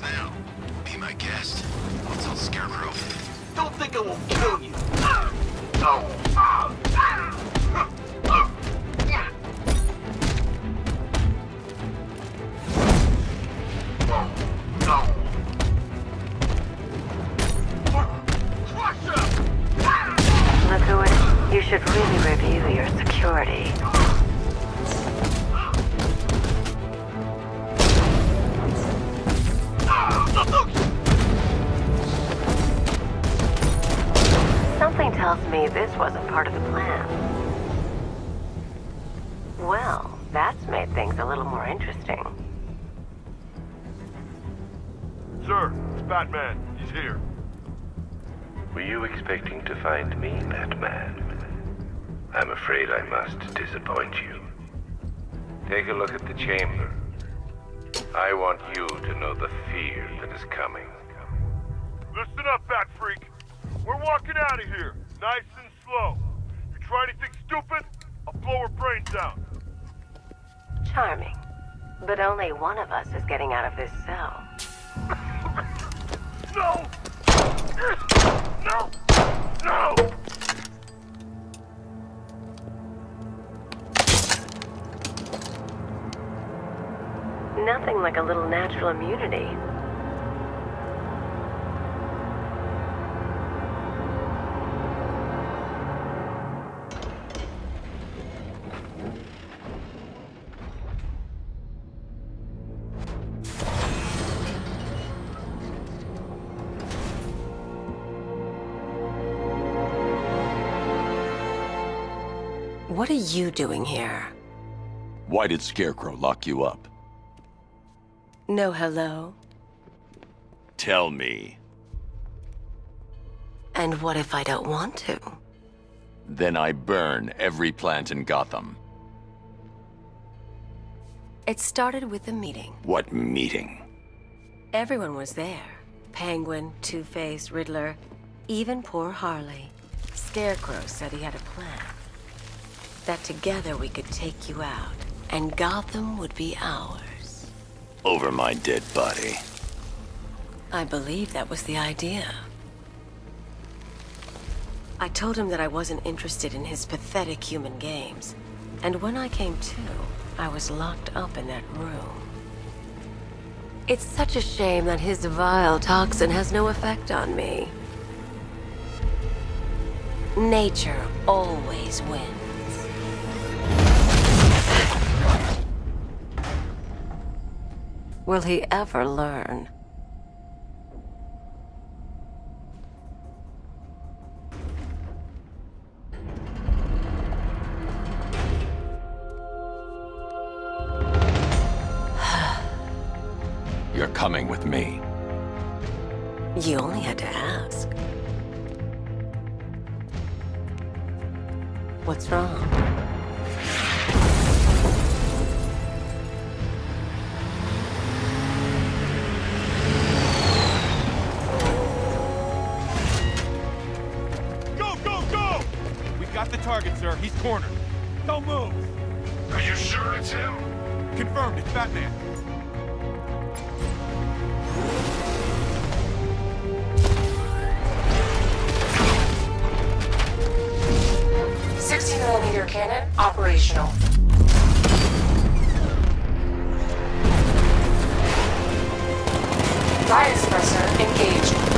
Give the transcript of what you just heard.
now. Be my guest. I'll tell Scarecrow. Don't think I won't kill you. No. Lakua, you should really review your security. Tells me this wasn't part of the plan. Well, that's made things a little more interesting. Sir, it's Batman. He's here. Were you expecting to find me, Batman? I'm afraid I must disappoint you. Take a look at the chamber. I want you to know the fear that is coming. Listen up, Bat Freak. We're walking out of here, nice and slow. You try anything stupid, I'll blow her brains out. Charming. But only one of us is getting out of this cell. No! No! No! Nothing like a little natural immunity. What are you doing here? Why did Scarecrow lock you up? No hello? Tell me. And what if I don't want to? Then I burn every plant in Gotham. It started with a meeting. What meeting? Everyone was there. Penguin, Two-Face, Riddler, even poor Harley. Scarecrow said he had a plan. That together we could take you out, and Gotham would be ours. Over my dead body. I believe that was the idea. I told him that I wasn't interested in his pathetic human games. And when I came to, I was locked up in that room. It's such a shame that his vile toxin has no effect on me. Nature always wins. Will he ever learn? You're coming with me. You only had to ask. What's wrong? He's cornered. Don't move! Are you sure it's him? Confirmed, it's Batman. Sixty millimeter cannon operational. Riot suppressor engaged.